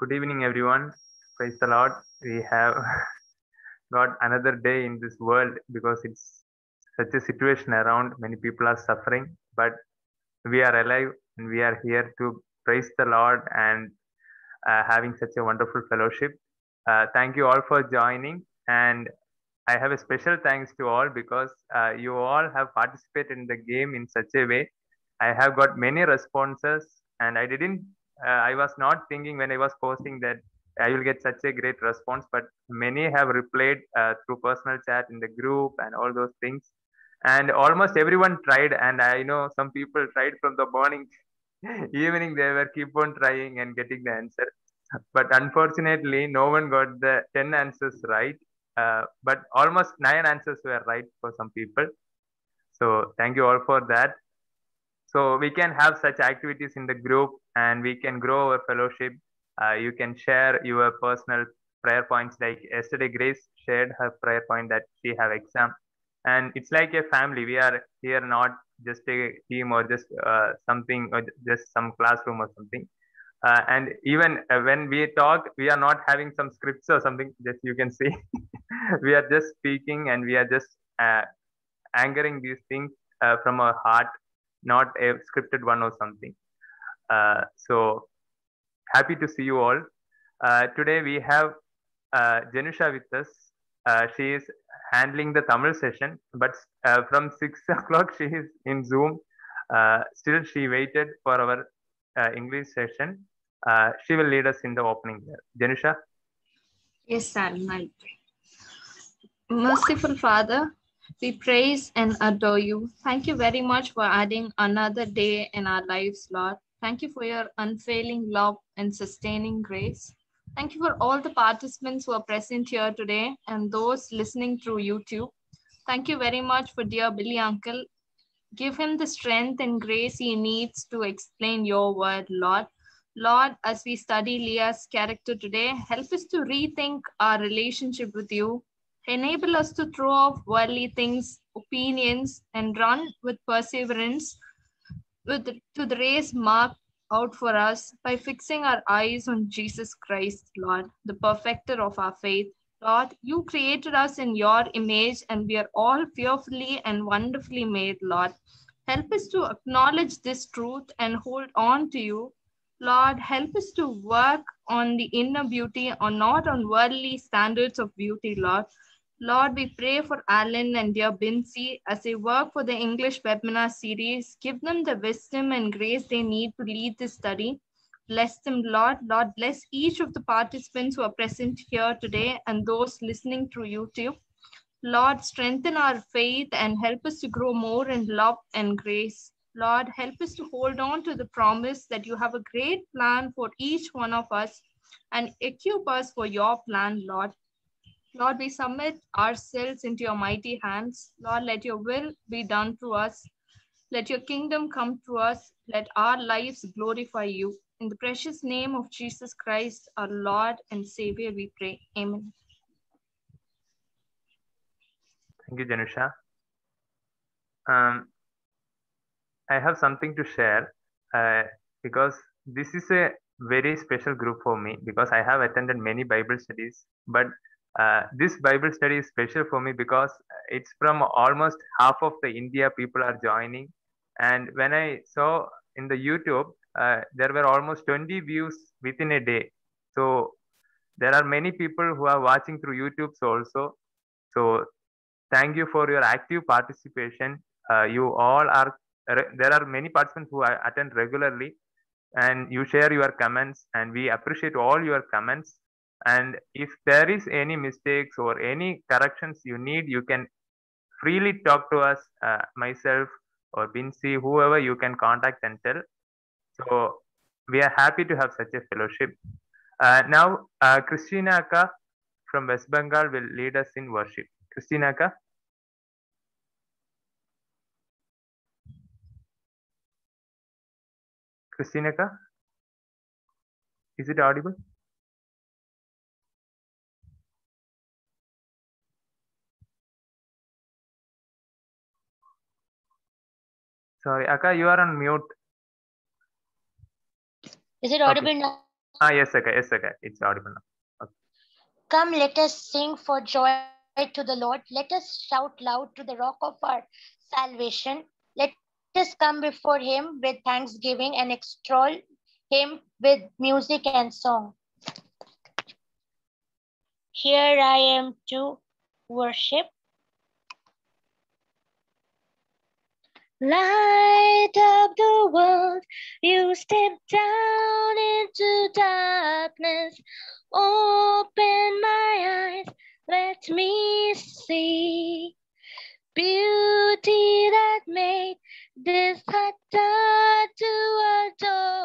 Good evening, everyone. Praise the Lord. We have got another day in this world because it's such a situation around. Many people are suffering, but we are alive and we are here to praise the Lord and uh, having such a wonderful fellowship. Uh, thank you all for joining. And I have a special thanks to all because uh, you all have participated in the game in such a way. I have got many responses, and I didn't, I was not thinking when I was posting that I will get such a great response, but many have replied uh, through personal chat in the group and all those things. And almost everyone tried, and I know some people tried from the morning, evening, they were keep on trying and getting the answer. But unfortunately, no one got the 10 answers right. Uh, but almost nine answers were right for some people. So thank you all for that. So we can have such activities in the group and we can grow our fellowship. Uh, you can share your personal prayer points like yesterday Grace shared her prayer point that she have exam and it's like a family. We are here not just a team or just uh, something or just some classroom or something. Uh, and even uh, when we talk, we are not having some scripts or something. Just you can see, we are just speaking and we are just uh, anchoring these things uh, from our heart, not a scripted one or something. Uh, so happy to see you all. Uh, today we have uh, Janusha with us. Uh, she is handling the Tamil session, but uh, from six o'clock she is in Zoom. Uh, still, she waited for our English session. She will lead us in the opening. Janusha, Yes, sir. Merciful Father, we praise and adore you. Thank you very much for adding another day in our lives, Lord. Thank you for your unfailing love and sustaining grace. Thank you for all the participants who are present here today and those listening through YouTube. Thank you very much for dear Billy Uncle. Give him the strength and grace he needs to explain your word, Lord. Lord, as we study Leah's character today, help us to rethink our relationship with you. Enable us to throw off worldly things, opinions, and run with perseverance with, to the race marked out for us by fixing our eyes on Jesus Christ, Lord, the perfecter of our faith. Lord, you created us in your image, and we are all fearfully and wonderfully made, Lord. Help us to acknowledge this truth and hold on to you. Lord, help us to work on the inner beauty or not on worldly standards of beauty, Lord. Lord, we pray for Alan and dear Bincy as they work for the English webinar series. Give them the wisdom and grace they need to lead this study. Bless them, Lord. Lord, bless each of the participants who are present here today and those listening through YouTube. Lord, strengthen our faith and help us to grow more in love and grace. Lord, help us to hold on to the promise that you have a great plan for each one of us and equip us for your plan, Lord. Lord, we submit ourselves into your mighty hands. Lord, let your will be done through us. Let your kingdom come through us. Let our lives glorify you. In the precious name of Jesus Christ, our Lord and Savior, we pray. Amen. thank you, Janusha. Um, I have something to share uh, because this is a very special group for me because I have attended many Bible studies, but uh, this Bible study is special for me because it's from almost half of the India people are joining. And when I saw in the YouTube, uh, there were almost 20 views within a day. So there are many people who are watching through YouTube also. So thank you for your active participation. Uh, you all are, there are many participants who attend regularly and you share your comments and we appreciate all your comments and if there is any mistakes or any corrections you need you can freely talk to us uh, myself or Bincy, whoever you can contact and tell so we are happy to have such a fellowship uh, now uh, christina Akka from west bengal will lead us in worship christina Akka. christina Akka? is it audible Sorry, Akka, you are on mute. Is it audible now? Ah, yes, okay, yes, okay. It's audible now. Come, let us sing for joy to the Lord. Let us shout loud to the rock of our salvation. Let us come before him with thanksgiving and extol him with music and song. Here I am to worship. Light of the world, you step down into darkness. Open my eyes, let me see beauty that made this heart to adore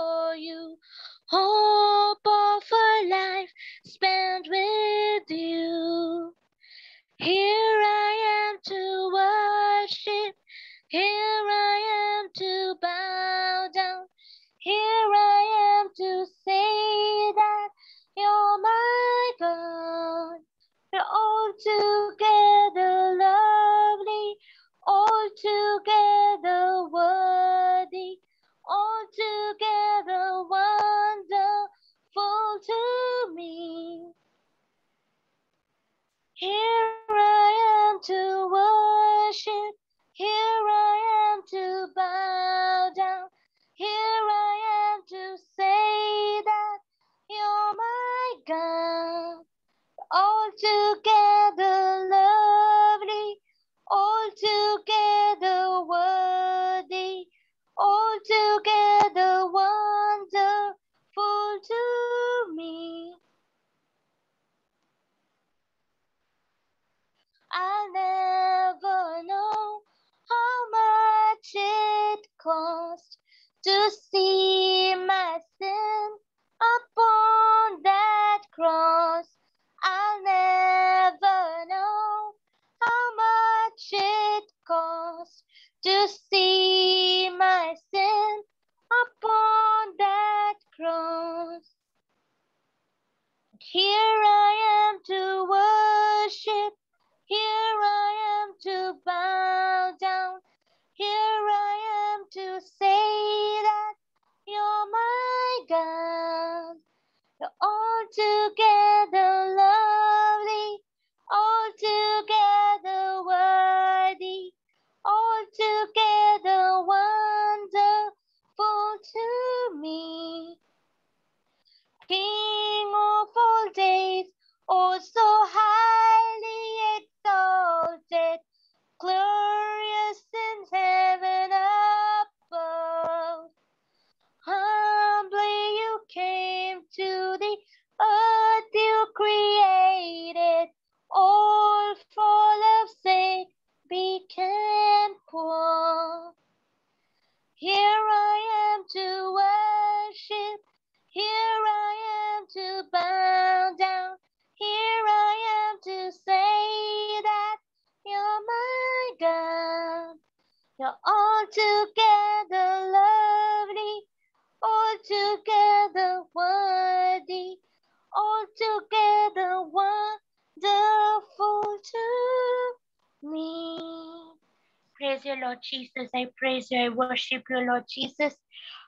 worship you, Lord Jesus.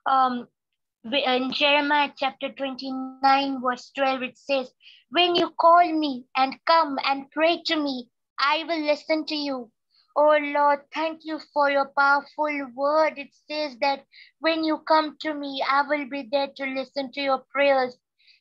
Um, in Jeremiah chapter 29, verse 12, it says, When you call me and come and pray to me, I will listen to you. Oh Lord, thank you for your powerful word. It says that when you come to me, I will be there to listen to your prayers.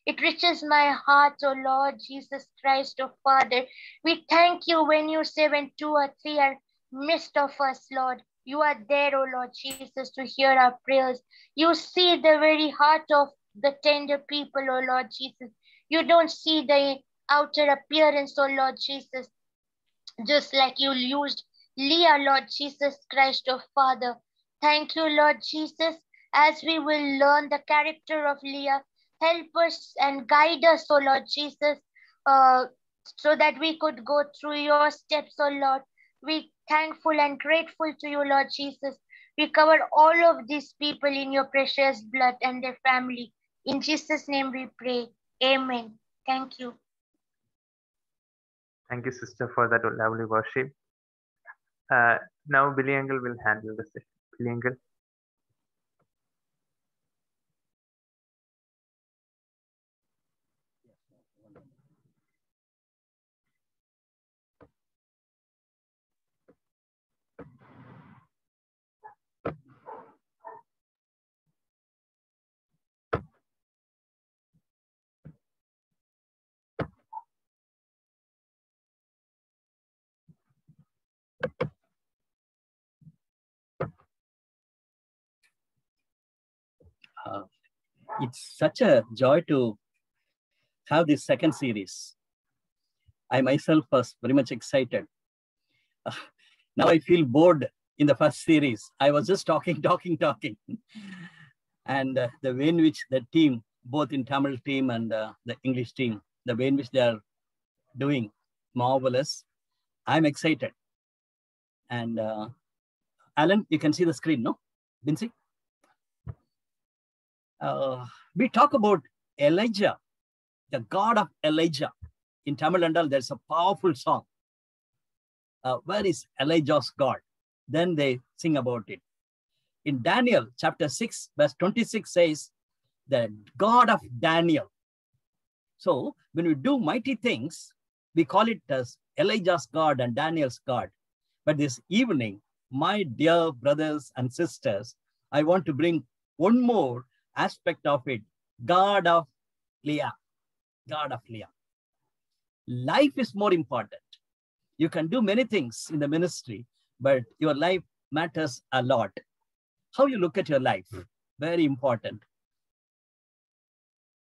It reaches my heart, oh Lord Jesus Christ, oh Father. We thank you when you say when two or three are midst of us, Lord. You are there, oh Lord Jesus, to hear our prayers. You see the very heart of the tender people, oh Lord Jesus. You don't see the outer appearance, oh Lord Jesus, just like you used Leah, Lord Jesus Christ, oh Father. Thank you, Lord Jesus, as we will learn the character of Leah. Help us and guide us, oh Lord Jesus, uh, so that we could go through your steps, oh Lord. We thankful and grateful to you, Lord Jesus. We cover all of these people in your precious blood and their family. In Jesus' name we pray. Amen. Thank you. Thank you, sister, for that lovely worship. Uh, now, Billy Uncle will handle the session. Billy Uncle. uh, it's such a joy to have this second series. I myself was very much excited. Uh, now I feel bored in the first series. I was just talking, talking, talking. and uh, the way in which the team, both in Tamil team and uh, the English team, the way in which they are doing marvelous. I'm excited. And uh, Alan, you can see the screen, no? Bincy? Uh, we talk about Elijah, the God of Elijah. In Tamil all, there's a powerful song. Uh, where is Elijah's God? Then they sing about it. In Daniel chapter 6, verse 26 says, the God of Daniel. So when we do mighty things, we call it as Elijah's God and Daniel's God. But this evening, my dear brothers and sisters, I want to bring one more aspect of it God of Leah. God of Leah. Life is more important. You can do many things in the ministry, but your life matters a lot. How you look at your life, very important.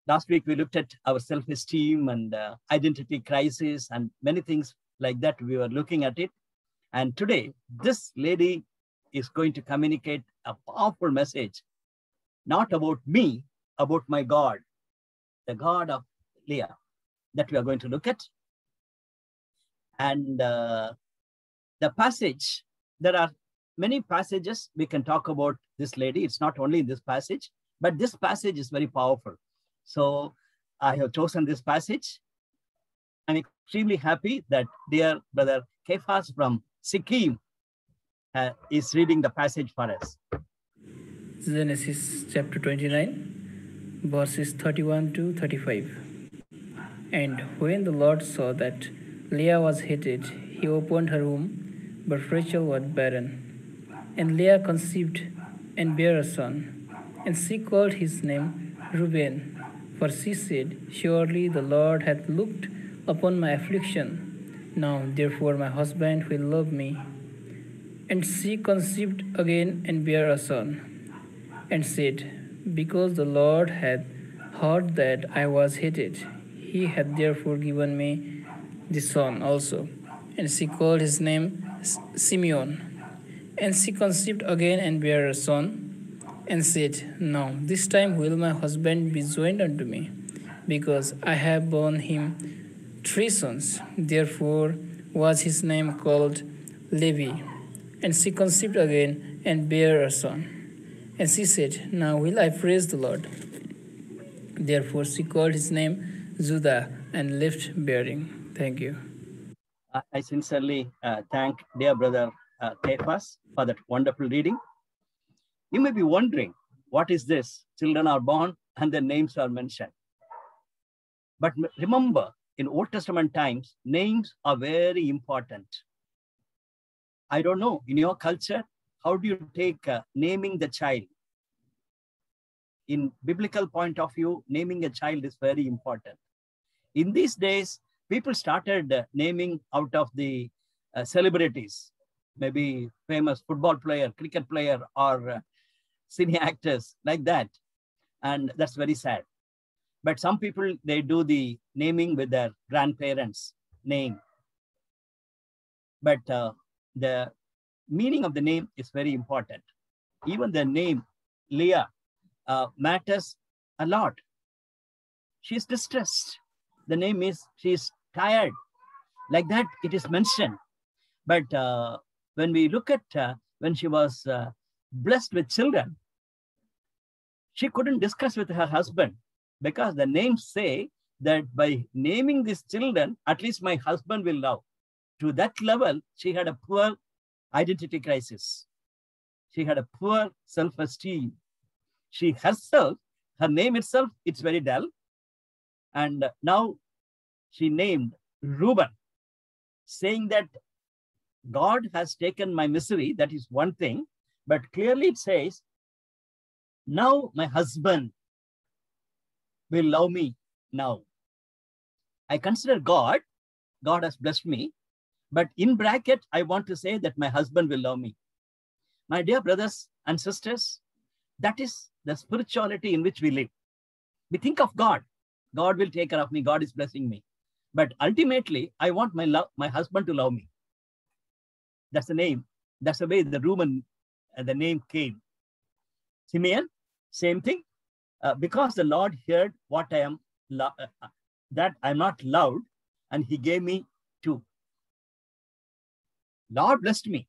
Last week, we looked at our self esteem and uh, identity crisis and many things like that. We were looking at it. And today, this lady is going to communicate a powerful message not about me, about my God, the God of Leah, that we are going to look at. And uh, the passage, there are many passages we can talk about this lady. It's not only in this passage, but this passage is very powerful. So I have chosen this passage. I'm extremely happy that dear brother Kefas from Sikkim uh, is reading the passage for us. Genesis chapter 29, verses 31 to 35. And when the Lord saw that Leah was hated, he opened her womb, but Rachel was barren. And Leah conceived and bare a son, and she called his name Reuben, for she said, Surely the Lord hath looked upon my affliction. Now therefore my husband will love me. And she conceived again and bare a son and said, Because the Lord had heard that I was hated, he hath therefore given me this son also. And she called his name Simeon. And she conceived again and bare a son, and said, Now this time will my husband be joined unto me, because I have borne him three sons. Therefore was his name called Levi. And she conceived again and bare a son. And she said, Now will I praise the Lord. Therefore she called his name Judah and left bearing. Thank you. I sincerely uh, thank dear brother uh, Kefas for that wonderful reading. You may be wondering, what is this? Children are born and their names are mentioned. But remember, in Old Testament times, names are very important. I don't know, in your culture, how do you take uh, naming the child? In biblical point of view, naming a child is very important. In these days, people started uh, naming out of the uh, celebrities, maybe famous football player, cricket player, or uh, cine actors like that. And that's very sad. But some people, they do the naming with their grandparents' name. But uh, the meaning of the name is very important. Even the name Leah uh, matters a lot. She's distressed. The name is, she's tired. Like that, it is mentioned. But uh, when we look at uh, when she was uh, blessed with children, she couldn't discuss with her husband because the names say that by naming these children, at least my husband will love. To that level, she had a poor identity crisis. She had a poor self-esteem. She herself, her name itself, it's very dull. And now she named Reuben, saying that God has taken my misery. That is one thing. But clearly it says, now my husband will love me now. I consider God, God has blessed me. But in bracket, I want to say that my husband will love me. My dear brothers and sisters, that is the spirituality in which we live. We think of God. God will take care of me. God is blessing me. But ultimately, I want my love, my husband to love me. That's the name. That's the way the Roman, uh, the name came. Simeon, same thing. Uh, because the Lord heard what I am, uh, uh, that I'm not loved, and He gave me. Lord blessed me,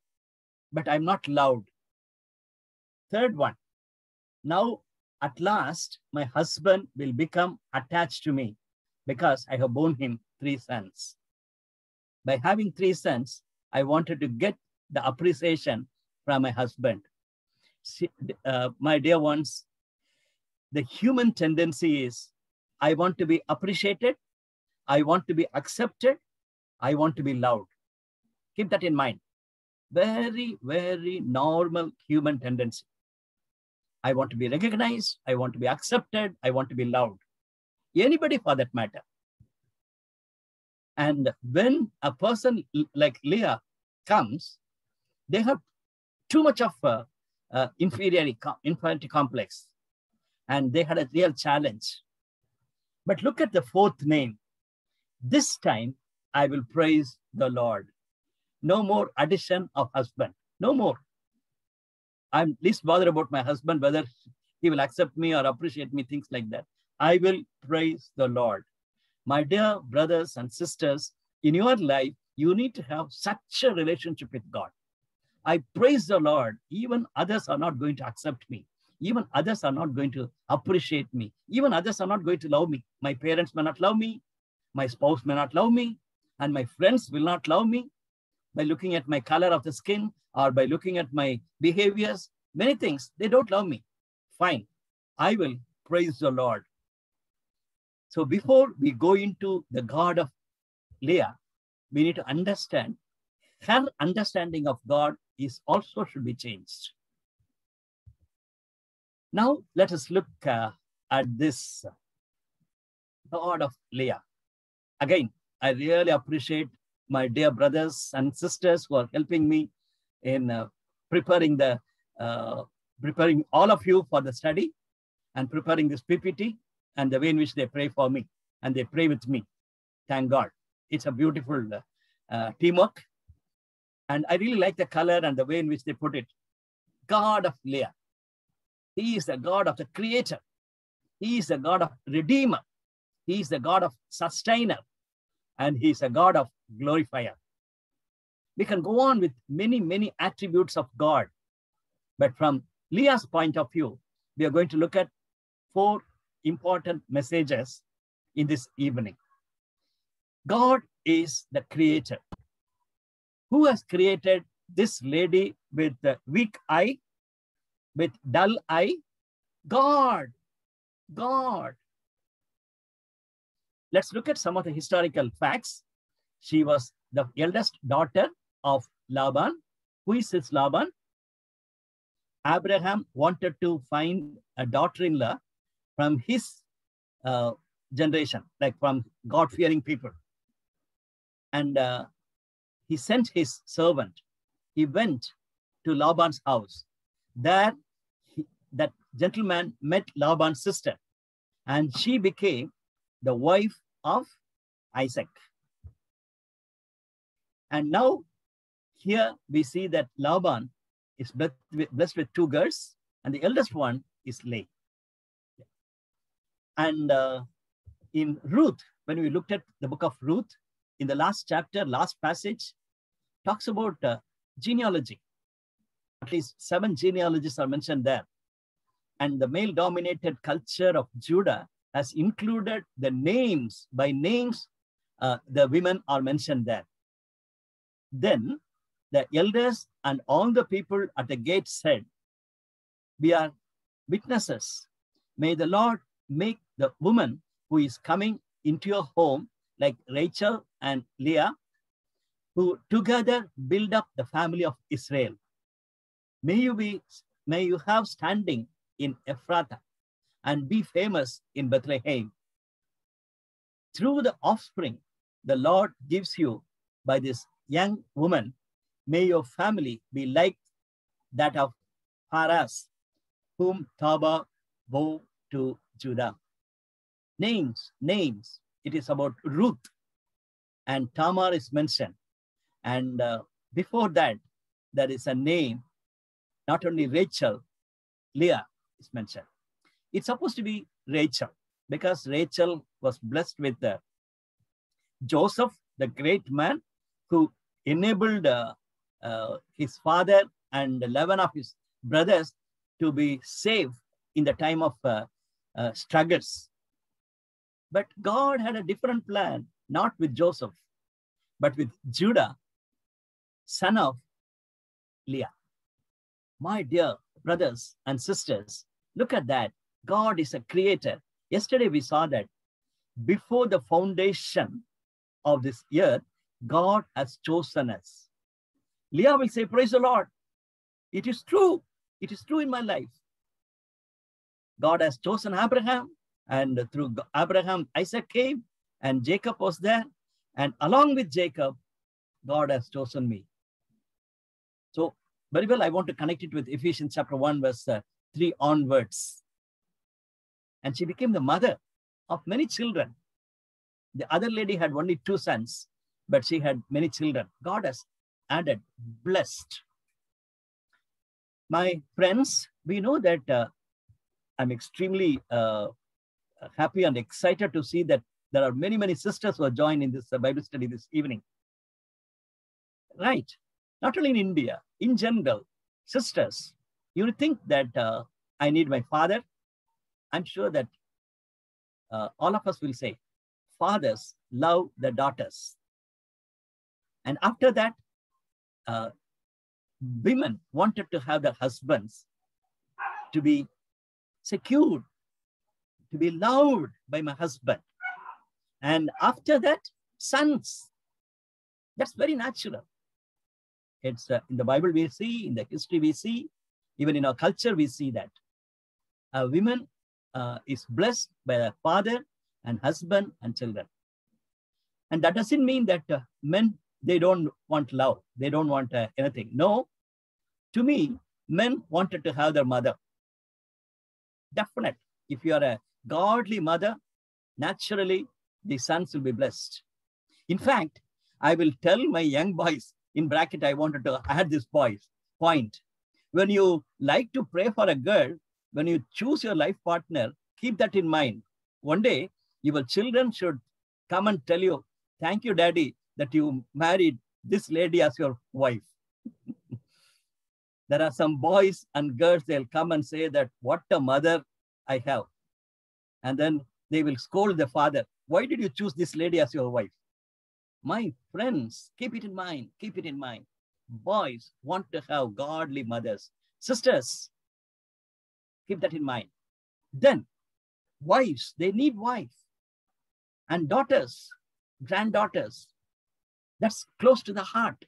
but I'm not loved. Third one. Now, at last, my husband will become attached to me because I have borne him three sons. By having three sons, I wanted to get the appreciation from my husband. Uh, my dear ones, the human tendency is I want to be appreciated, I want to be accepted, I want to be loved. Keep that in mind. Very, very normal human tendency. I want to be recognized, I want to be accepted, I want to be loved. Anybody for that matter. And when a person like Leah comes, they have too much of uh, inferiority, inferiority complex, and they had a real challenge. But look at the fourth name. This time I will praise the Lord. No more addition of husband. No more. I'm least bothered about my husband, whether he will accept me or appreciate me, things like that. I will praise the Lord. My dear brothers and sisters, in your life, you need to have such a relationship with God. I praise the Lord. Even others are not going to accept me. Even others are not going to appreciate me. Even others are not going to love me. My parents may not love me. My spouse may not love me. And my friends will not love me by looking at my color of the skin or by looking at my behaviors. Many things, they don't love me. Fine. I will praise the Lord. So before we go into the God of Leah, we need to understand her understanding of God is also should be changed. Now let us look uh, at this God of Leah. Again, I really appreciate my dear brothers and sisters who are helping me in uh, preparing the uh, preparing all of you for the study and preparing this PPT and the way in which they pray for me and they pray with me. Thank God. It's a beautiful uh, teamwork. And I really like the color and the way in which they put it. God of Leah. He is the God of the creator. He is the God of redeemer. He is the God of sustainer. And he is a God of glorifier. We can go on with many, many attributes of God. But from Leah's point of view, we are going to look at four important messages in this evening. God is the creator. Who has created this lady with the weak eye, with dull eye? God. God. Let's look at some of the historical facts. She was the eldest daughter of Laban. Who is this Laban? Abraham wanted to find a daughter-in-law from his uh, generation, like from God-fearing people. And uh, he sent his servant. He went to Laban's house. There, he, that gentleman met Laban's sister, and she became the wife of Isaac. And now, here we see that Laban is blessed with two girls, and the eldest one is Leah. And uh, in Ruth, when we looked at the book of Ruth, in the last chapter, last passage, talks about uh, genealogy. At least seven genealogies are mentioned there. And the male dominated culture of Judah has included the names, by names, uh, the women are mentioned there. Then the elders and all the people at the gate said, We are witnesses. May the Lord make the woman who is coming into your home like Rachel and Leah, who together build up the family of Israel. May you be, may you have standing in Ephrathah and be famous in Bethlehem. Through the offspring the Lord gives you by this young woman, may your family be like that of Perez, whom Tamar bore to Judah. Names, names. It is about Ruth and Tamar is mentioned. And uh, before that, there is a name, not only Rachel, Leah is mentioned. It's supposed to be Rachel because Rachel was blessed with uh, Joseph, the great man who enabled uh, uh, his father and 11 of his brothers to be saved in the time of uh, uh, struggles. But God had a different plan, not with Joseph, but with Judah, son of Leah. My dear brothers and sisters, look at that. God is a creator. Yesterday we saw that before the foundation of this earth, God has chosen us. Leah will say, Praise the Lord. It is true. It is true in my life. God has chosen Abraham, and through Abraham, Isaac came, and Jacob was there. And along with Jacob, God has chosen me. So, very well, I want to connect it with Ephesians chapter 1, verse uh, 3 onwards. And she became the mother of many children. The other lady had only two sons, but she had many children. God has added, blessed. My friends, we know that uh, I'm extremely uh, happy and excited to see that there are many, many sisters who are joined in this uh, Bible study this evening. Right. Not only in India, in general, sisters, you think that uh, I need my father. I'm sure that uh, all of us will say, fathers love their daughters. And after that, uh, women wanted to have their husbands to be secured, to be loved by my husband. And after that, sons. That's very natural. It's uh, in the Bible we see, in the history we see, even in our culture we see that. A woman uh, is blessed by a father and husband and children. And that doesn't mean that uh, men, they don't want love. They don't want uh, anything. No, to me, men wanted to have their mother. Definite. If you are a godly mother, naturally, the sons will be blessed. In fact, I will tell my young boys, in bracket, I wanted to add this boys point. When you like to pray for a girl, when you choose your life partner, keep that in mind. One day, your children should come and tell you, thank you, daddy, that you married this lady as your wife. there are some boys and girls, they'll come and say that, what a mother I have. And then they will scold the father. Why did you choose this lady as your wife? My friends, keep it in mind, keep it in mind. Boys want to have godly mothers. Sisters, keep that in mind. Then, wives, they need wives. And daughters, granddaughters, that's close to the heart.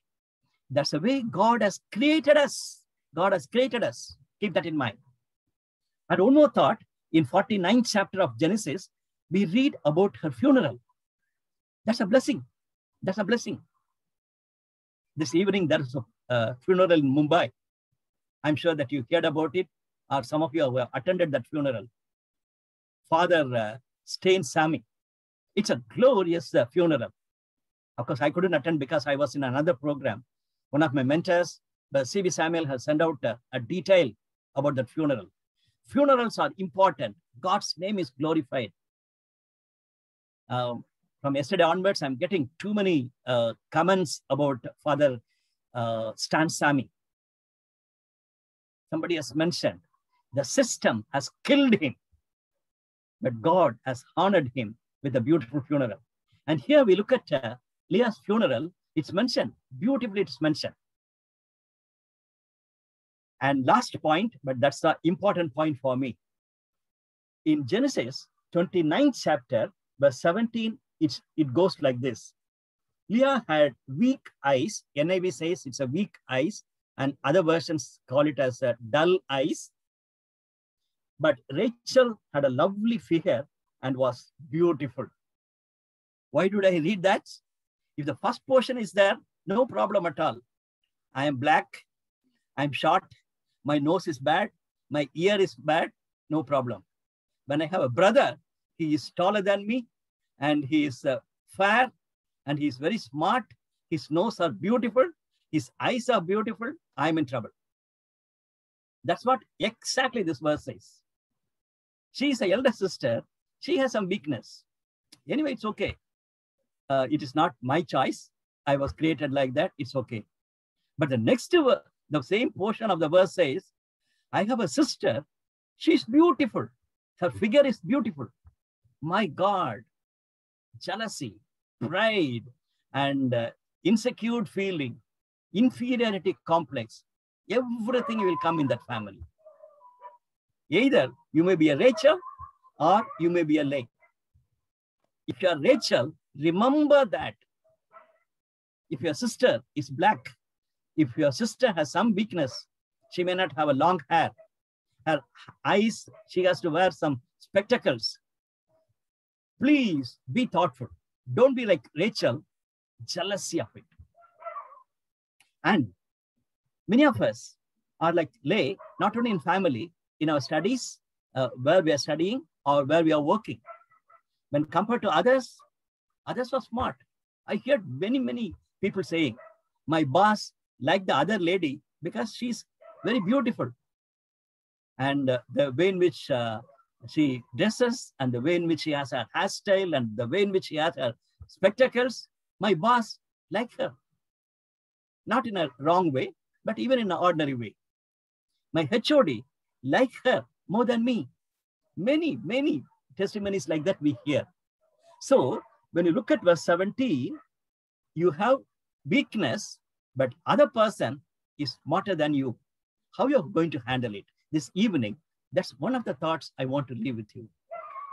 That's the way God has created us. God has created us. Keep that in mind. And one more thought in 49th chapter of Genesis, we read about her funeral. That's a blessing. That's a blessing. This evening, there's a uh, funeral in Mumbai. I'm sure that you heard about it, or some of you have attended that funeral. Father uh, Stan Swamy. It's a glorious uh, funeral. Of course, I couldn't attend because I was in another program. One of my mentors, C.V. Samuel, has sent out uh, a detail about that funeral. Funerals are important. God's name is glorified. Um, from yesterday onwards, I'm getting too many uh, comments about Father uh, Stan Swamy. Somebody has mentioned the system has killed him, but God has honored him with a beautiful funeral. And here we look at uh, Leah's funeral. It's mentioned, beautifully it's mentioned. And last point, but that's the important point for me. In Genesis 29th chapter, verse 17 it's, it goes like this. Leah had weak eyes. NIV says it's a weak eyes, and other versions call it as a dull eyes. But Rachel had a lovely figure and was beautiful. Why did I read that? If the first portion is there, no problem at all. I am black, I'm short, my nose is bad, my ear is bad, no problem. When I have a brother, he is taller than me and he is uh, fair and he is very smart. His nose are beautiful, his eyes are beautiful. I'm in trouble. That's what exactly this verse says. She is a elder sister. She has some weakness. Anyway, it's okay. Uh, it is not my choice. I was created like that. It's okay. But the next, the same portion of the verse says, I have a sister. She's beautiful. Her figure is beautiful. My God, jealousy, pride, and uh, insecure feeling, inferiority complex, everything will come in that family. Either you may be a Rachel or you may be a Leah. If you are Rachel, remember that if your sister is black, if your sister has some weakness, she may not have a long hair, her eyes, she has to wear some spectacles. Please be thoughtful. Don't be like Rachel, jealousy of it. And many of us are like Leah, not only in family, in our studies, uh, where we are studying or where we are working. When compared to others, others are smart. I heard many, many people saying, my boss like the other lady because she's very beautiful. And uh, the way in which uh, she dresses and the way in which she has her hairstyle and the way in which she has her spectacles, my boss like her. Not in a wrong way, but even in an ordinary way. My HOD like her more than me. Many, many testimonies like that we hear. So when you look at verse 17, you have weakness, but other person is smarter than you. How you're going to handle it this evening, that's one of the thoughts I want to leave with you.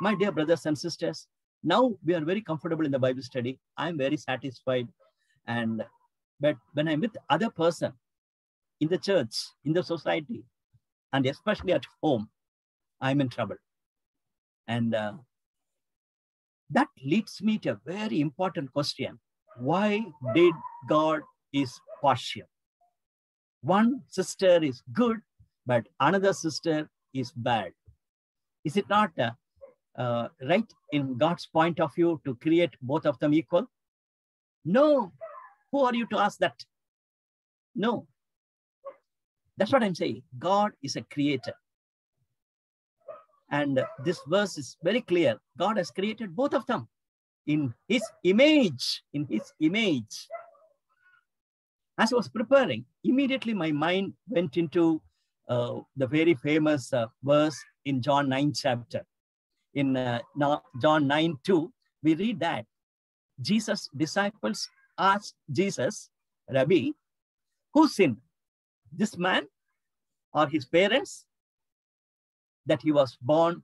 My dear brothers and sisters, now we are very comfortable in the Bible study. I'm very satisfied. And but when I'm with other person in the church, in the society, and especially at home, I'm in trouble. And uh, that leads me to a very important question. Why did God is partial? One sister is good, but another sister is bad. Is it not uh, uh, right in God's point of view to create both of them equal? No. Who are you to ask that? No. That's what I'm saying. God is a creator. And this verse is very clear. God has created both of them in his image, in his image. As I was preparing, immediately my mind went into uh, the very famous uh, verse in John 9 chapter. In uh, John 9 2, we read that Jesus' disciples asked Jesus, Rabbi, who sinned? This man or his parents? That he was born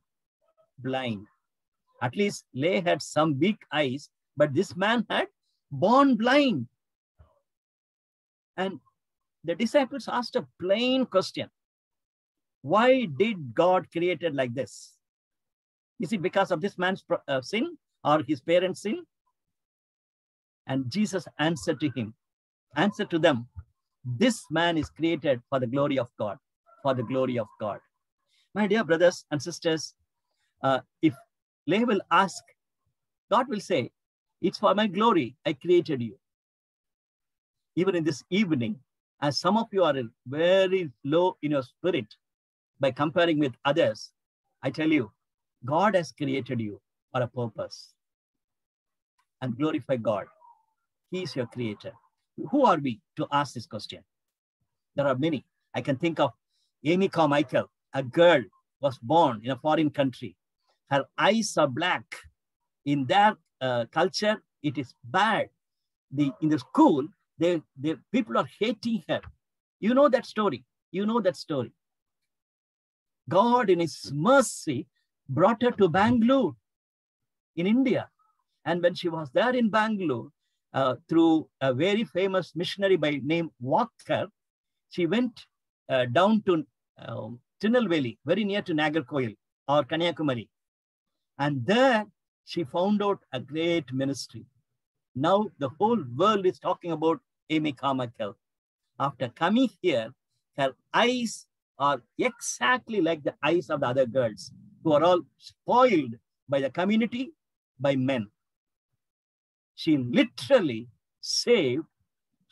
blind. At least Leah had some weak eyes, but this man had born blind. And the disciples asked a plain question why did God create it like this? Is it because of this man's uh, sin or his parents' sin? And Jesus answered to him, answered to them, this man is created for the glory of God, for the glory of God. My dear brothers and sisters, uh, if will ask, God will say, it's for my glory I created you. Even in this evening, as some of you are very low in your spirit, by comparing with others, I tell you, God has created you for a purpose. And glorify God. He is your creator. Who are we to ask this question? There are many. I can think of Amy Carmichael, a girl was born in a foreign country. Her eyes are black. In their uh, culture, it is bad. The, in the school, they, they, people are hating her. You know that story. You know that story. God, in His mercy, brought her to Bangalore in India. And when she was there in Bangalore, uh, through a very famous missionary by name Walker, she went uh, down to um, Tirunelveli, very near to Nagercoil or Kanyakumari. And there she found out a great ministry. Now the whole world is talking about Amy Carmichael. After coming here, her eyes are exactly like the eyes of the other girls who are all spoiled by the community, by men. She literally saved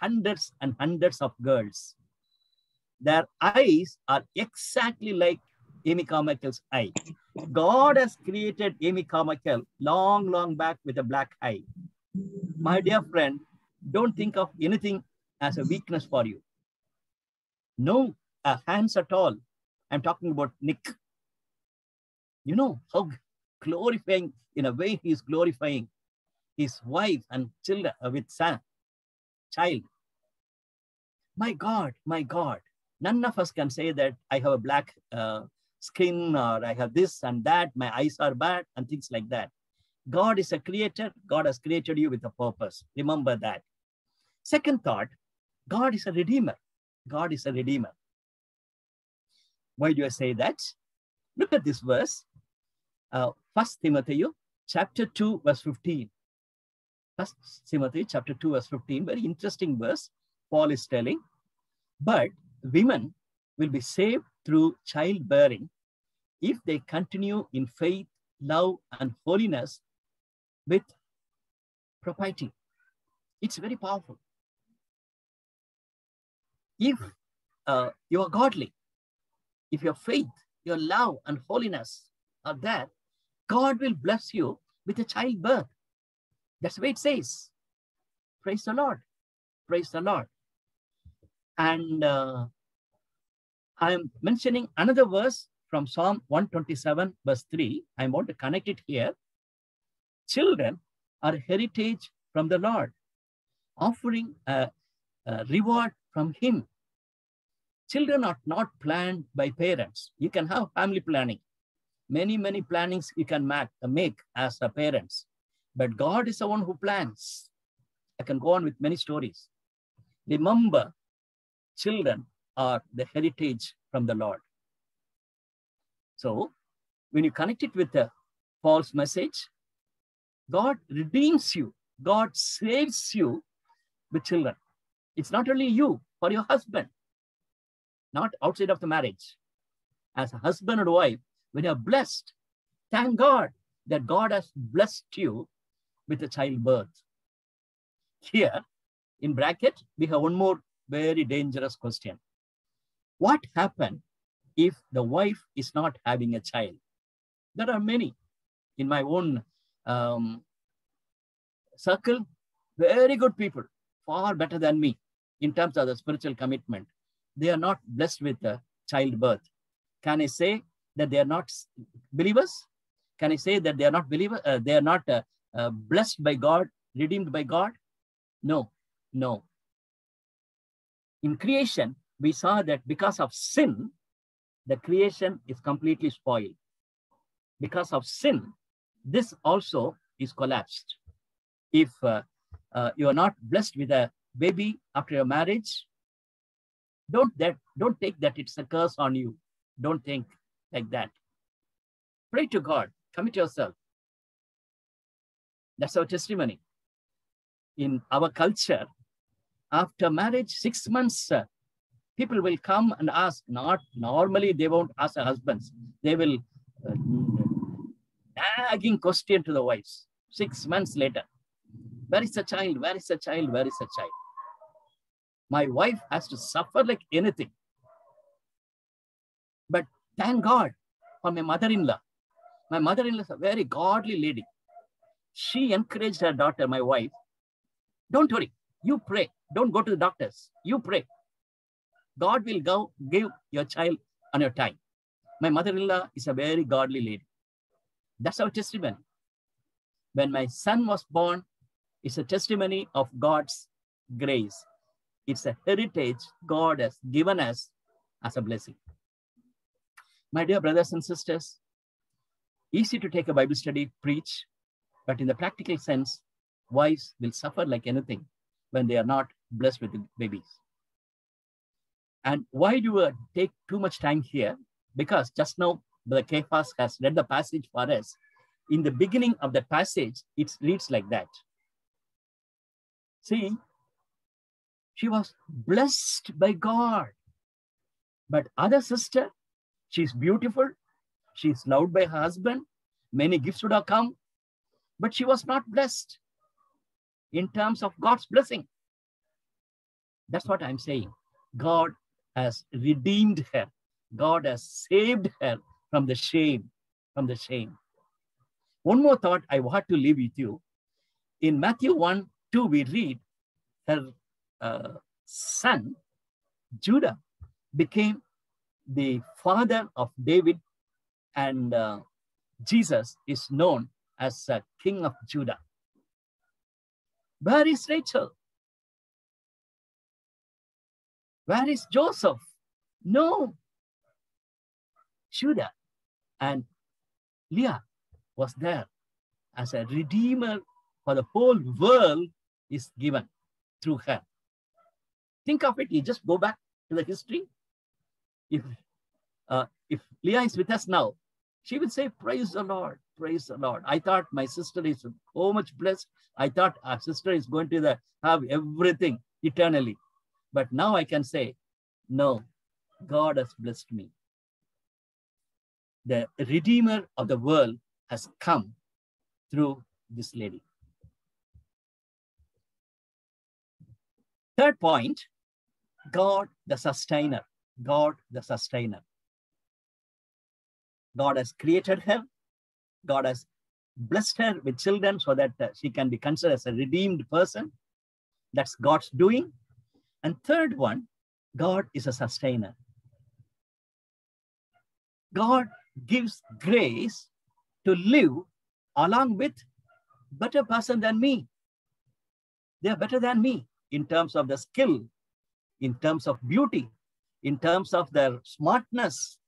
hundreds and hundreds of girls. Their eyes are exactly like Amy Carmichael's eye. God has created Amy Carmichael long, long back with a black eye. My dear friend, don't think of anything as a weakness for you. No uh, hands at all. I'm talking about Nick. You know how glorifying, in a way, he is glorifying his wife and children with son, child. My God, my God, none of us can say that I have a black uh, skin or I have this and that, my eyes are bad and things like that. God is a creator. God has created you with a purpose. Remember that. Second thought, God is a redeemer. God is a redeemer. Why do I say that? Look at this verse. Uh, First Timothy chapter 2, verse 15. First Timothy chapter 2, verse 15. Very interesting verse. Paul is telling, but women will be saved through childbearing if they continue in faith, love, and holiness with propriety. It's very powerful. If uh, you are godly, if your faith, your love, and holiness are there, God will bless you with a childbirth. That's the way it says. Praise the Lord. Praise the Lord. And uh, I am mentioning another verse from Psalm 127, verse 3. I want to connect it here. Children are heritage from the Lord, offering a, a reward from Him. Children are not planned by parents. You can have family planning. Many, many plannings you can make, make as a parents. But God is the one who plans. I can go on with many stories. Remember, children are the heritage from the Lord. So when you connect it with a false message, God redeems you. God saves you with children. It's not only you, for your husband, not outside of the marriage. As a husband and wife, when you're blessed, thank God that God has blessed you with a childbirth. Here, in bracket, we have one more very dangerous question. What happened if the wife is not having a child? There are many in my own um, circle, very good people, far better than me in terms of the spiritual commitment. They are not blessed with a childbirth. Can I say that they are not believers? Can I say that they are not believers? Uh, they are not uh, uh, blessed by God, redeemed by God? No, no. In creation, we saw that because of sin, the creation is completely spoiled. Because of sin, this also is collapsed. If uh, uh, you are not blessed with a baby after your marriage, don't that don't take that it's a curse on you. Don't think like that. Pray to God. Commit yourself. That's our testimony. In our culture, after marriage, six months, uh, people will come and ask. Not normally, they won't ask husbands. They will uh, nagging question to the wives. Six months later, where is the child? Where is the child? Where is the child? My wife has to suffer like anything. But thank God for my mother-in-law. My mother-in-law is a very godly lady. She encouraged her daughter, my wife, don't worry, you pray. Don't go to the doctors. You pray. God will go give your child on your time. My mother-in-law is a very godly lady. That's our testimony. When my son was born, it's a testimony of God's grace. It's a heritage God has given us as a blessing. My dear brothers and sisters, easy to take a Bible study, preach. But in the practical sense, wives will suffer like anything when they are not blessed with babies. And why do I take too much time here? Because just now, the Kephas has read the passage for us. In the beginning of the passage, it reads like that. See, she was blessed by God. But other sister, she's beautiful, she's loved by her husband, many gifts would have come, but she was not blessed in terms of God's blessing. That's what I'm saying. God has redeemed her. God has saved her from the shame, from the shame. One more thought I want to leave with you. In Matthew 1, 2, we read her uh, son, Judah, became the father of David, and uh, Jesus is known as uh, King of Judah. Where is Rachel? Where is Joseph? No. Judah and Leah was there as a redeemer for the whole world is given through her. Think of it, you just go back to the history. If, uh, if Leah is with us now, she will say, Praise the Lord, praise the Lord. I thought my sister is so much blessed. I thought our sister is going to the, have everything eternally. But now I can say, No, God has blessed me. The Redeemer of the world has come through this lady. Third point God the sustainer. God the sustainer. God has created her. God has blessed her with children so that uh, she can be considered as a redeemed person. That's God's doing. And third one, God is a sustainer. God gives grace to live along with better person than me. They are better than me in terms of the skill, in terms of beauty, in terms of their smartness,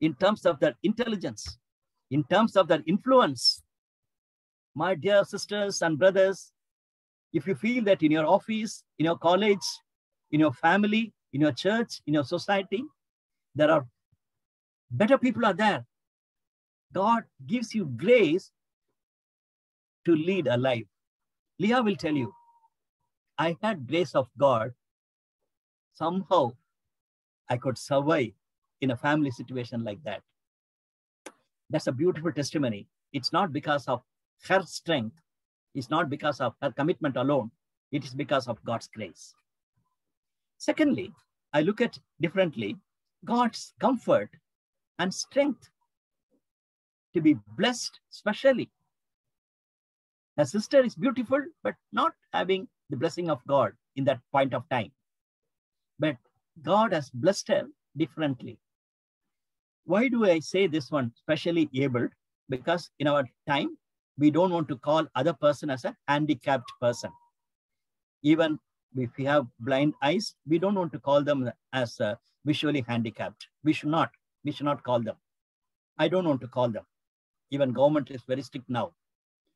in terms of their intelligence, in terms of their influence. My dear sisters and brothers, if you feel that in your office, in your college, in your family, in your church, in your society, there are better people are there. God gives you grace to lead a life. Leah will tell you, I had grace of God. Somehow I could survive in a family situation like that. That's a beautiful testimony. It's not because of her strength. It's not because of her commitment alone. It is because of God's grace. Secondly, I look at differently God's comfort and strength to be blessed specially. Her sister is beautiful, but not having the blessing of God in that point of time. But God has blessed her differently. Why do I say this one, specially abled? Because in our time, we don't want to call other person as a handicapped person. Even if we have blind eyes, we don't want to call them as uh, visually handicapped. We should not. We should not call them. I don't want to call them. Even government is very strict now.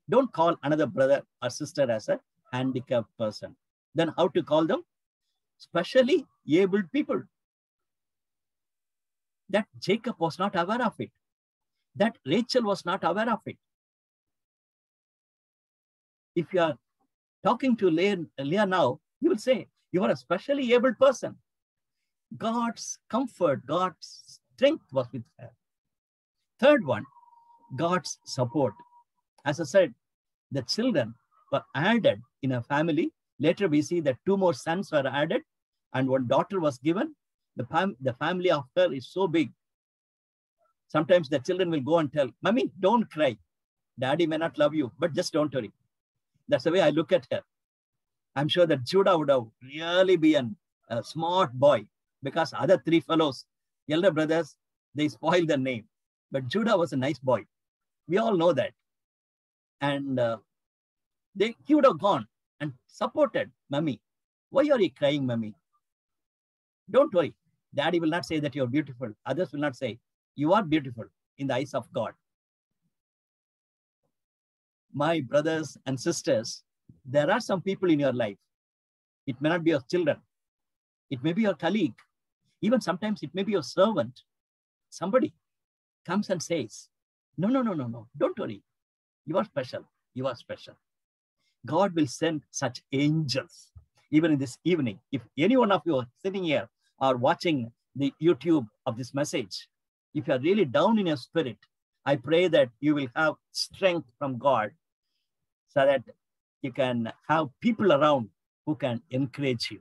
Don't call another brother or sister as a handicapped person. Then how to call them? Specially abled people. That Jacob was not aware of it. That Rachel was not aware of it. If you are talking to Leah, now, you will say, you are a specially abled person. God's comfort, God's strength was with her. Third one, God's support. As I said, the children were added in a family. Later, we see that two more sons were added and one daughter was given. The, fam- the family of her is so big. Sometimes the children will go and tell, Mommy, don't cry. Daddy may not love you, but just don't worry. That's the way I look at her. I'm sure that Judah would have really been a smart boy because other three fellows, elder brothers, they spoiled the name. But Judah was a nice boy. We all know that. And uh, they, he would have gone and supported Mummy. Why are you crying, Mummy? Don't worry. Daddy will not say that you're beautiful. Others will not say, you are beautiful in the eyes of God. My brothers and sisters, there are some people in your life. It may not be your children. It may be your colleague. Even sometimes it may be your servant. Somebody comes and says, no, no, no, no, no, don't worry. You are special. You are special. God will send such angels even in this evening. If any one of you are sitting here or watching the YouTube of this message, if you are really down in your spirit, I pray that you will have strength from God so that you can have people around who can encourage you.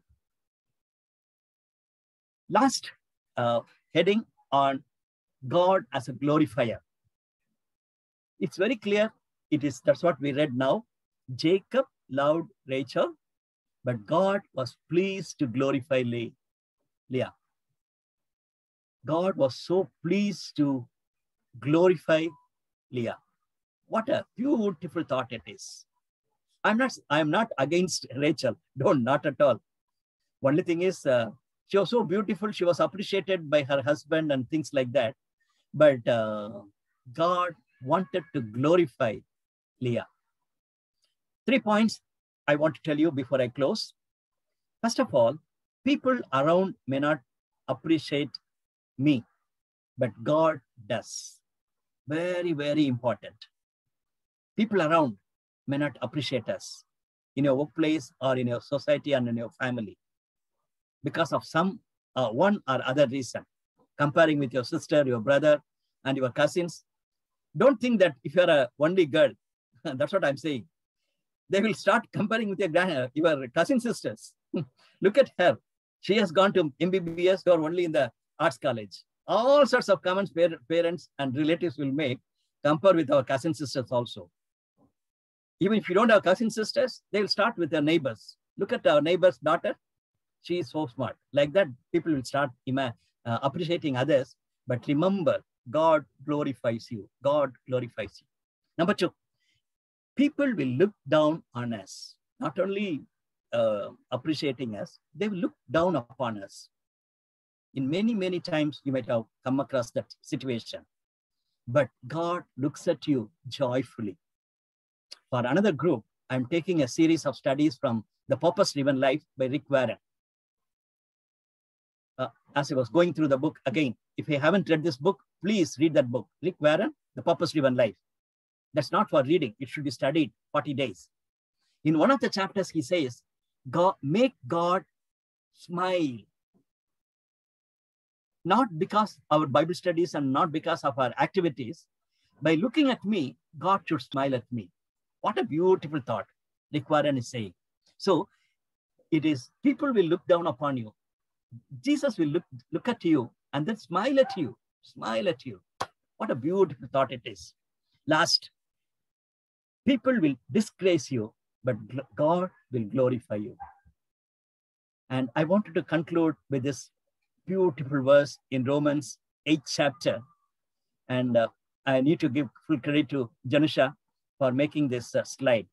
Last uh, heading on God as a glorifier. It's very clear. It is that's what we read now. Jacob loved Rachel, but God was pleased to glorify Leah. God was so pleased to glorify Leah. What a beautiful thought it is. I'm not, I'm not against Rachel. Don't, not at all. Only thing is, uh, she was so beautiful. She was appreciated by her husband and things like that. But uh, God wanted to glorify Leah. Three points I want to tell you before I close. First of all, people around may not appreciate me, but God does. Very, very important. People around may not appreciate us in your workplace or in your society and in your family because of some uh, one or other reason. Comparing with your sister, your brother, and your cousins. Don't think that if you're a only girl, that's what I'm saying. They will start comparing with your, grand, your cousin sisters. Look at her. She has gone to MBBS, or only in the arts college. All sorts of comments parents and relatives will make compare with our cousin sisters also. Even if you don't have cousin sisters, they'll start with their neighbors. Look at our neighbor's daughter. She is so smart. Like that, people will start uh, appreciating others. But remember, God glorifies you. God glorifies you. Number two, people will look down on us. Not only uh, appreciating us, they will look down upon us. In many, many times, you might have come across that situation. But God looks at you joyfully. For another group, I'm taking a series of studies from The Purpose Driven Life by Rick Warren. Uh, as I was going through the book again, if you haven't read this book, please read that book. Rick Warren, The Purpose Driven Life. That's not for reading, it should be studied 40 days. In one of the chapters, he says, God, make God smile. Not because our Bible studies and not because of our activities. By looking at me, God should smile at me. What a beautiful thought Rick Warren is saying. So it is people will look down upon you. Jesus will look, look at you and then smile at you, smile at you. What a beautiful thought it is. Last, people will disgrace you, but God will glorify you. And I wanted to conclude with this beautiful verse in Romans 8 chapter. And uh, I need to give full credit to Janusha for making this uh, slide.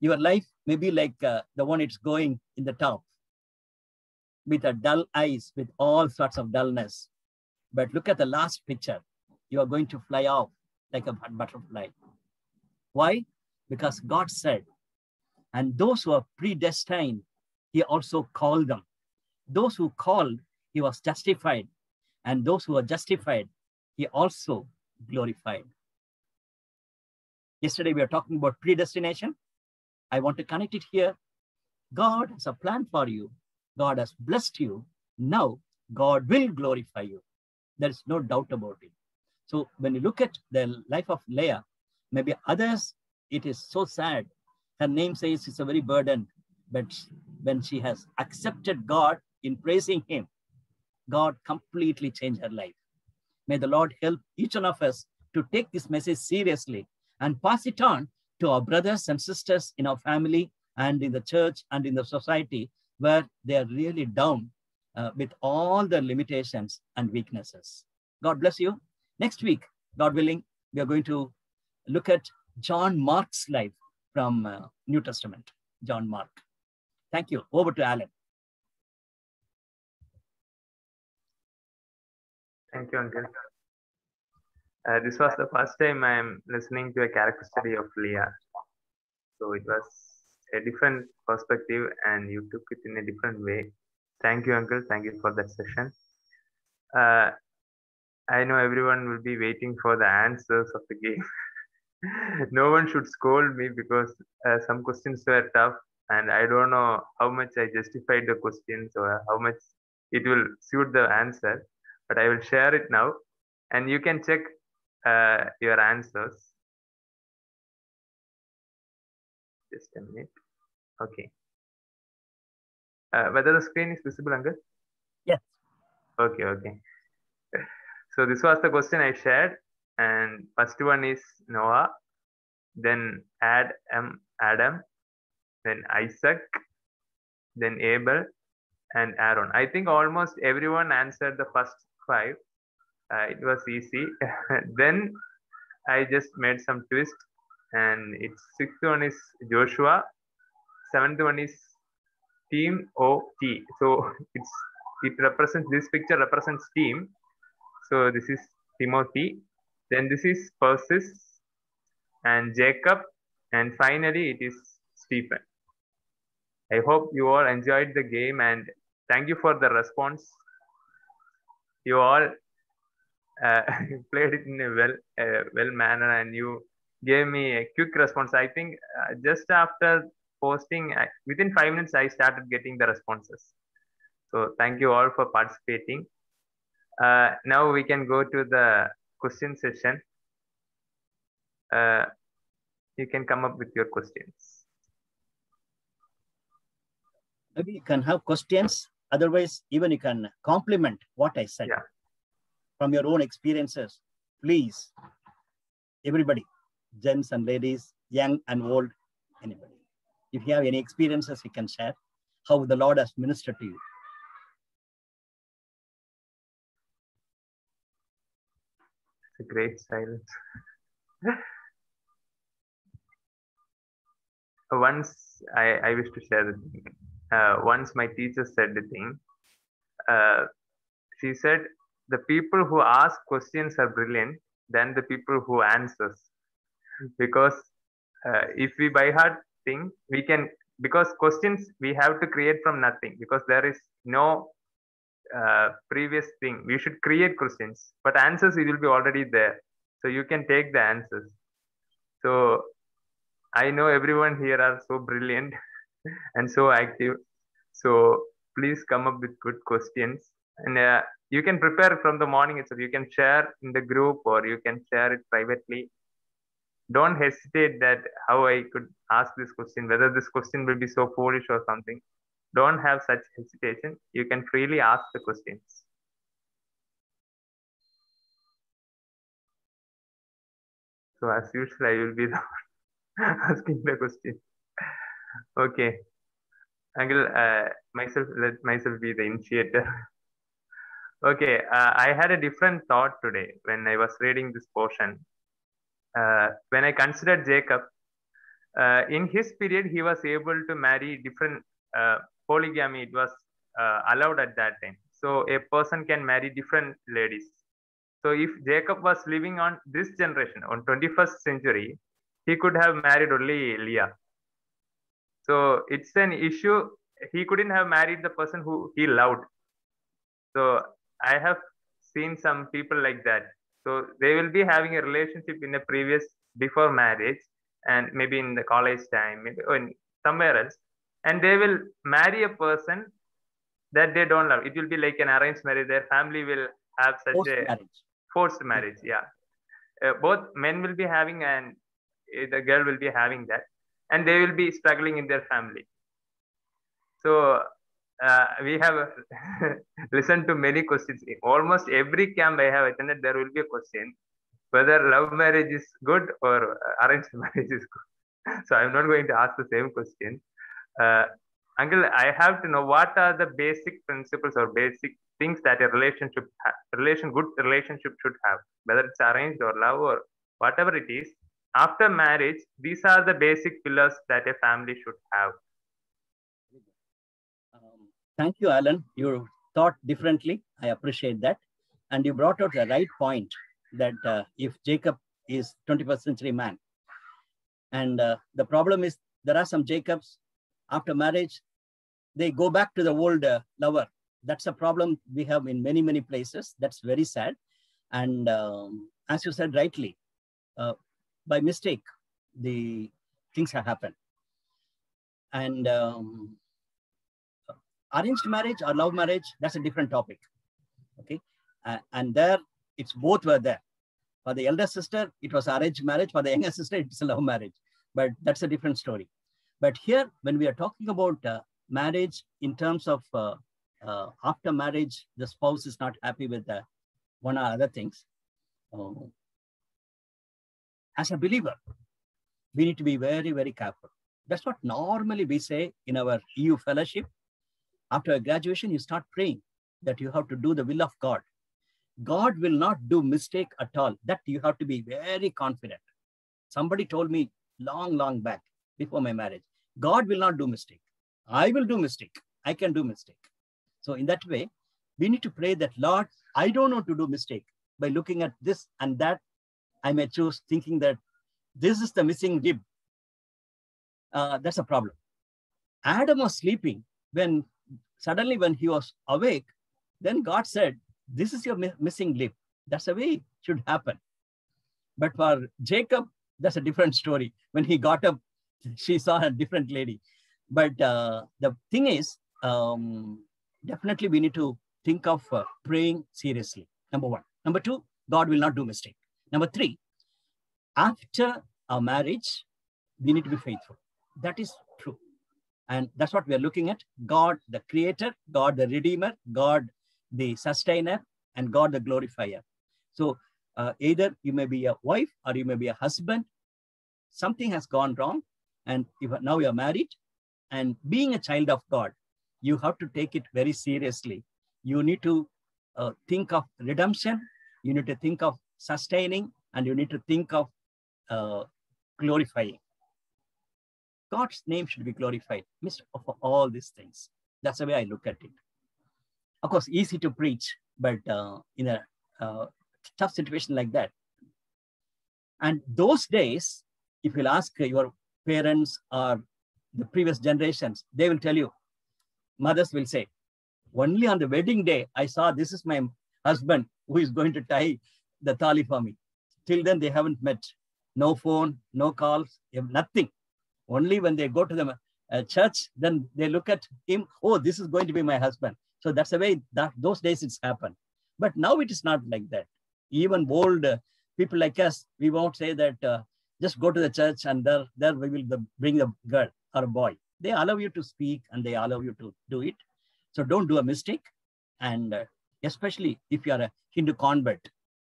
Your life may be like uh, the one it's going in the top with a dull eyes, with all sorts of dullness. But look at the last picture. You are going to fly off like a butterfly. Why? Because God said, and those who are predestined, he also called them. Those who called, he was justified. And those who are justified, he also glorified. Yesterday, we were talking about predestination. I want to connect it here. God has a plan for you. God has blessed you. Now, God will glorify you. There is no doubt about it. So, when you look at the life of Leah, maybe others, it is so sad. Her name says it's a very burden, but when she has accepted God in praising Him, God completely changed her life. May the Lord help each one of us to take this message seriously and pass it on to our brothers and sisters in our family and in the church and in the society where they are really down uh, with all the limitations and weaknesses. God bless you. Next week, God willing, we are going to look at John Mark's life from uh, New Testament. John Mark. Thank you. Over to Alan. Thank you, Uncle. Uh, this was the first time I am listening to a character study of Leah. So it was a different perspective and you took it in a different way. Thank you, Uncle. Thank you for that session. Uh, I know everyone will be waiting for the answers of the game. no one should scold me because uh, some questions were tough and I don't know how much I justified the questions or how much it will suit the answer, but I will share it now and you can check uh, your answers. Just a minute. Okay. Uh, whether the screen is visible, Uncle? Yes. Okay, okay. So this was the question I shared, and first one is Noah, then Adam, Adam, then Isaac, then Abel, and Aaron. I think almost everyone answered the first five. Uh, it was easy. then I just made some twist, and its sixth one is Joshua, seventh one is Team OT. So it's it represents this picture represents team. So this is Timothy. Then this is Persis and Jacob, and finally it is Stephen. I hope you all enjoyed the game and thank you for the response. You all uh, played it in a well uh, well manner and you gave me a quick response. I think uh, just after posting, uh, within five minutes, I started getting the responses. So thank you all for participating. Uh, now we can go to the question session. Uh, you can come up with your questions. Maybe you can have questions. Otherwise, even you can compliment what I said Yeah. From your own experiences. Please, everybody, gents and ladies, young and old, anybody. If you have any experiences, you can share how the Lord has ministered to you. It's a great silence. once I, I wish to share the thing. Uh, once my teacher said the thing. Uh, she said the people who ask questions are brilliant than the people who answers. Because uh, if we by heart think we can because questions we have to create from nothing because there is no uh, previous thing. We should create questions but answers it will be already there. So you can take the answers. So i know everyone here are so brilliant and so active. So please come up with good questions and uh, you can prepare from the morning itself. You can share in the group or you can share it privately. Don't hesitate that how i could ask this question whether this question will be so foolish or something. Don't have such hesitation. You can freely ask the questions. So as usual i will be asking the question. Okay. Uncle uh, myself let myself be the initiator okay uh, i had a different thought today when i was reading this portion. Uh, when i considered jacob uh, in his period he was able to marry different uh, polygamy. It was uh, allowed at that time. So a person can marry different ladies. So if jacob was living on this generation on 21st century he could have married only leah. So it's an issue. He couldn't have married the person who he loved. So i have seen some people like that. So they will be having a relationship in a previous before marriage and maybe in the college time maybe or in somewhere else. And they will marry a person that they don't love. It will be like an arranged marriage. Their family will have such Post a marriage. forced marriage yeah. Uh, both men will be having and uh, the girl will be having that. And they will be struggling in their family. So uh, we have listened to many questions. Almost every camp i have attended there will be a question whether love marriage is good or arranged marriage is good. So i'm not going to ask the same question. Uh, uncle i have to know what are the basic principles or basic things that a relationship relation good relationship should have? Whether it's arranged or love or whatever it is after marriage these are the basic pillars that a family should have thank you, Alan. You thought differently. I appreciate that. And you brought out the right point. that uh, if Jacob is 21st century man, and uh, the problem is there are some Jacobs after marriage, they go back to the old uh, lover. That's a problem we have in many, many places. That's very sad. And um, as you said rightly, uh, by mistake, the things have happened. And um, arranged marriage or love marriage, that's a different topic. Okay. Uh, and there, it's both were there. For the elder sister, it was arranged marriage. For the younger sister, it's a love marriage. But that's a different story. But here, when we are talking about uh, marriage in terms of uh, uh, after marriage, the spouse is not happy with uh, one or other things. Uh, as a believer, we need to be very, very careful. That's what normally we say in our EU fellowship. After graduation, you start praying that you have to do the will of God. God will not do mistake at all. That you have to be very confident. Somebody told me long, long back before my marriage, God will not do mistake. I will do mistake. I can do mistake. So in that way, we need to pray that Lord, I don't know to do mistake. By looking at this and that, I may choose thinking that this is the missing rib. Uh, that's a problem. Adam was sleeping when suddenly when he was awake, then God said, this is your mi missing rib. That's the way it should happen. But for Jacob, that's a different story. When he got up, she saw a different lady. But uh, the thing is, um, definitely we need to think of uh, praying seriously. Number one. Number two, God will not do mistake. Number three, after a marriage, we need to be faithful. That is. And that's what we are looking at. God, the creator, God, the redeemer, God, the sustainer, and God, the glorifier. So uh, either you may be a wife or you may be a husband. Something has gone wrong. And if now you're married and being a child of God, you have to take it very seriously. You need to uh, think of redemption. You need to think of sustaining and you need to think of uh, glorifying. God's name should be glorified midst of all these things. That's the way I look at it. Of course, easy to preach, but uh, in a uh, tough situation like that. And those days, if you'll ask your parents or the previous generations, they will tell you, mothers will say, only on the wedding day, I saw this is my husband who is going to tie the thali for me. Till then, they haven't met. No phone, no calls, nothing. Only when they go to the uh, church, then they look at him, oh, this is going to be my husband. So that's the way that those days it's happened. But now it is not like that. Even old uh, people like us, we won't say that uh, just go to the church and there, there we will bring the girl or a boy. They allow you to speak and they allow you to do it. So don't do a mistake. And uh, especially if you are a Hindu convert,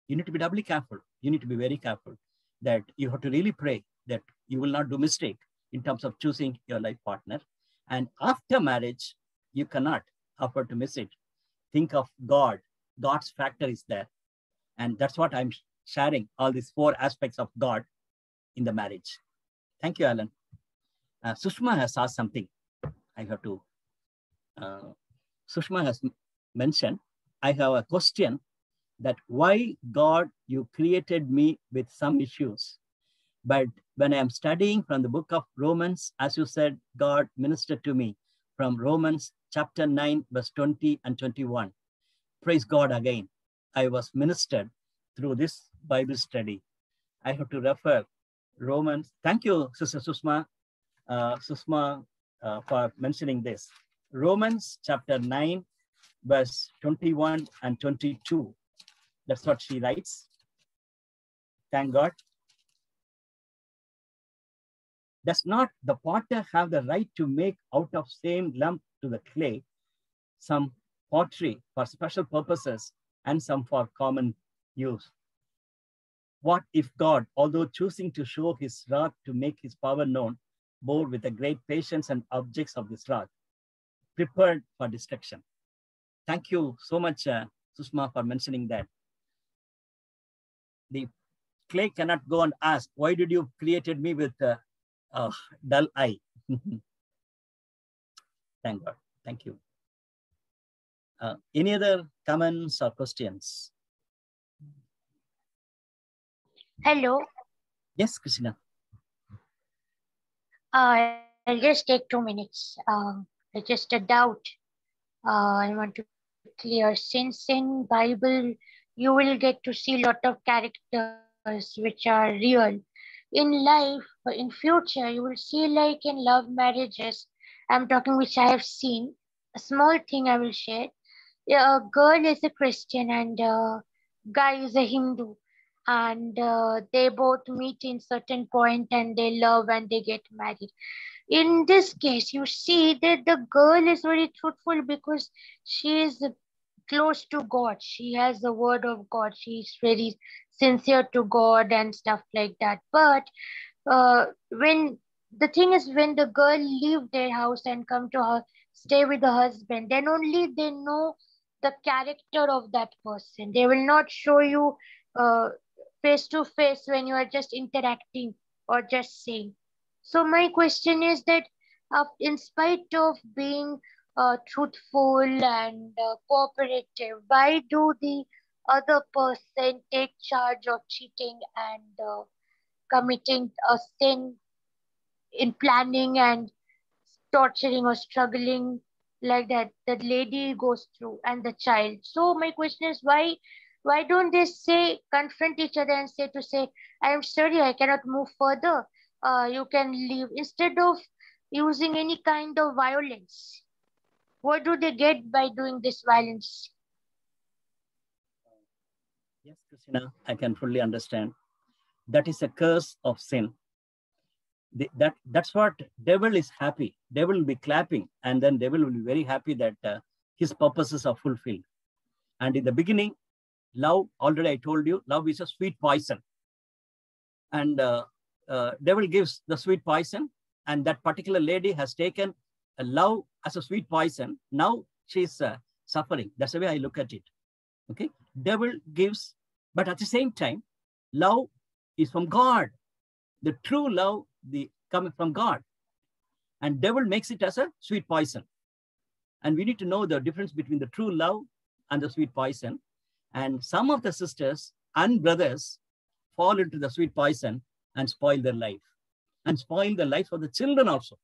you need to be doubly careful. You need to be very careful that you have to really pray that you will not do mistake in terms of choosing your life partner. And after marriage, you cannot afford to miss it. Think of God. God's factor is there. And that's what I'm sharing, all these four aspects of God in the marriage. Thank you, Alan. Uh, Sushma has asked something. I have to. Uh, Sushma has mentioned, I have a question that why God, you created me with some issues. But when I am studying from the book of Romans, as you said, God ministered to me from Romans chapter 9, verse 20 and 21. Praise God again. I was ministered through this Bible study. I have to refer Romans. Thank you, Sister Susma, uh, Susma, uh, for mentioning this. Romans chapter 9, verse 21 and 22. That's what she writes. Thank God. Does not the potter have the right to make out of same lump to the clay some pottery for special purposes and some for common use? What if God, although choosing to show his wrath to make his power known, bore with a great patience and objects of this wrath, prepared for destruction? Thank you so much, uh, Susma, for mentioning that. The clay cannot go and ask, why did you created me with uh, uh, dull eye? Thank God. Thank you. Uh, any other comments or questions? Hello. Yes, Krishna. Uh, I'll just take two minutes. Um, just a doubt. Uh, I want to clear. Since in Bible, you will get to see a lot of characters which are real. In life, in future, you will see like in love marriages. I'm talking which I have seen. A small thing I will share. A girl is a Christian and a guy is a Hindu and uh, they both meet in certain point and they love and they get married in this case you see that the girl is very truthful because she is close to god. She has the word of god. She's very sincere to god and stuff like that. But uh, when the thing is when the girl leave their house and come to her stay with the husband then only they know the character of that person. They will not show you face to face when you are just interacting or just saying. So my question is that uh, in spite of being uh, truthful and uh, cooperative, why do the other person take charge of cheating and uh, committing a sin in planning and torturing or struggling like that the lady goes through and the child so my question is why why don't they say, confront each other and say to say, I am sorry, I cannot move further. Uh, you can leave instead of using any kind of violence. What do they get by doing this violence? Yes, Christina, I can fully understand. That is a curse of sin. The, that that's what devil is happy. Devil will be clapping, and then devil will be very happy that uh, his purposes are fulfilled. And in the beginning, love already i told you love is a sweet poison and uh, uh, devil gives the sweet poison and that particular lady has taken a love as a sweet poison now she's uh, suffering. That's the way i look at it. Okay? Devil gives but at the same time love is from god. The true love the coming from god. And devil makes it as a sweet poison. And we need to know the difference between the true love and the sweet poison. And some of the sisters and brothers fall into the sweet poison and spoil their life. And spoil the life of the children also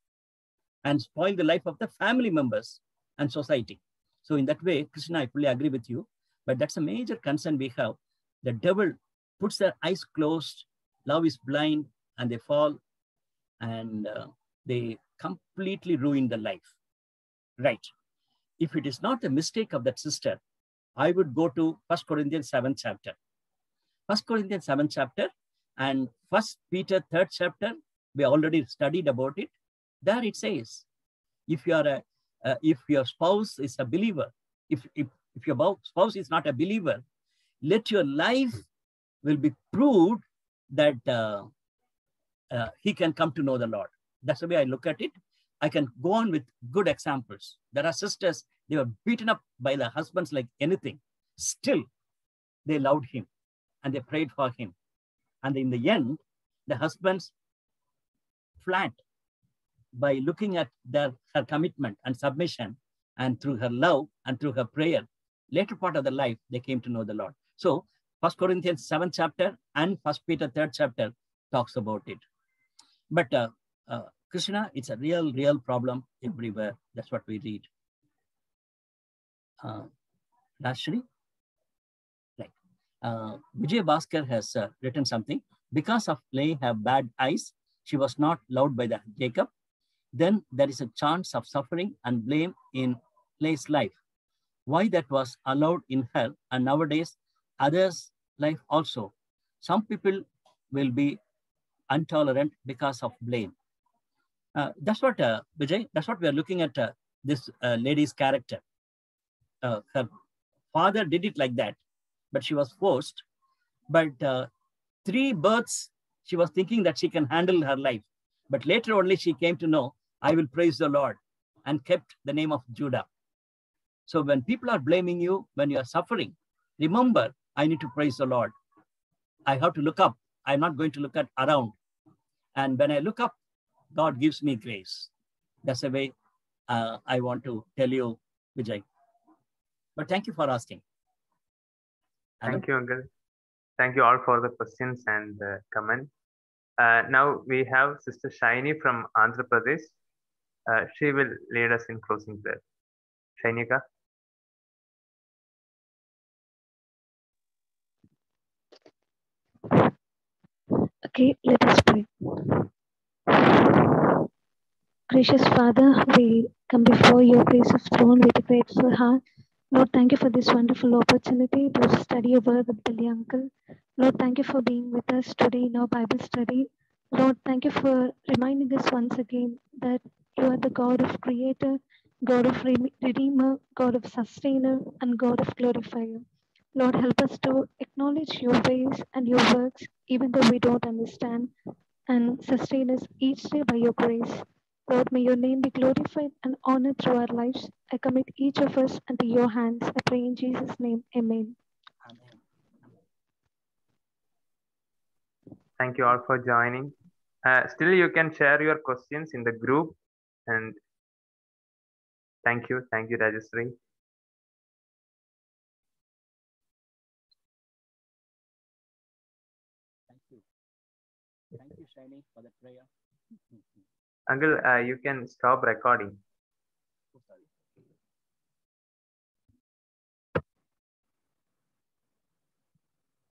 and spoil the life of the family members and society. So in that way, Krishna, I fully agree with you, but that's a major concern we have. The devil puts their eyes closed, love is blind, and they fall and uh, they completely ruin the life. Right. If it is not a mistake of that sister, I would go to First Corinthians 7th chapter. First Corinthians 7th chapter and First Peter 3rd chapter, we already studied about it. There it says, if you are a, uh, if your spouse is a believer, if, if, if your spouse is not a believer, let your life will be proved that uh, uh, he can come to know the Lord. That's the way I look at it. I can go on with good examples. There are sisters they were beaten up by their husbands like anything. Still, they loved him and they prayed for him. And in the end, the husbands flat by looking at their, her commitment and submission and through her love and through her prayer, later part of the life, they came to know the Lord. So First Corinthians 7th chapter and First Peter 3rd chapter talks about it. But uh, uh, Krishna, it's a real, real problem everywhere. That's what we read uh, Rashri. Right. Uh, Vijay Bhaskar has uh, written something. Because of Leah have bad eyes, she was not loved by the Jacob. Then there is a chance of suffering and blame in Leah's life. Why that was allowed in her and nowadays others' life also. Some people will be intolerant because of blame. Uh, that's what, uh, Vijay, that's what we are looking at uh, this uh, lady's character uh, her father did it like that, but she was forced. But uh, three births, she was thinking that she can handle her life. But later only she came to know, I will praise the Lord and kept the name of Judah. So when people are blaming you, when you are suffering, remember, I need to praise the Lord. I have to look up. I'm not going to look at around. And when I look up, God gives me grace. That's the way uh, I want to tell you, Vijay. But thank you for asking. Thank you, Uncle. thank you all for the questions and uh, comments. Uh, now we have Sister Shiny from Andhra Pradesh. Uh, she will lead us in closing prayer. Shainika. Okay, let us pray. Gracious Father, we come before your place of throne with a grateful heart. Lord, thank you for this wonderful opportunity to study your word with Billy Uncle. Lord, thank you for being with us today in our Bible study. Lord, thank you for reminding us once again that you are the God of Creator, God of Redeemer, God of Sustainer, and God of Glorifier. Lord, help us to acknowledge your ways and your works, even though we don't understand, and sustain us each day by your grace. Lord, may your name be glorified and honored through our lives. I commit each of us into your hands. I pray in Jesus' name. Amen. Amen. Thank you all for joining. Uh, still, you can share your questions in the group. And thank you. Thank you, Rajasri. Thank you. Thank you, Shiny, for the prayer. Uncle, uh, you can stop recording.